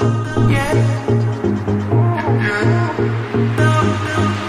yeah, yeah, no, no.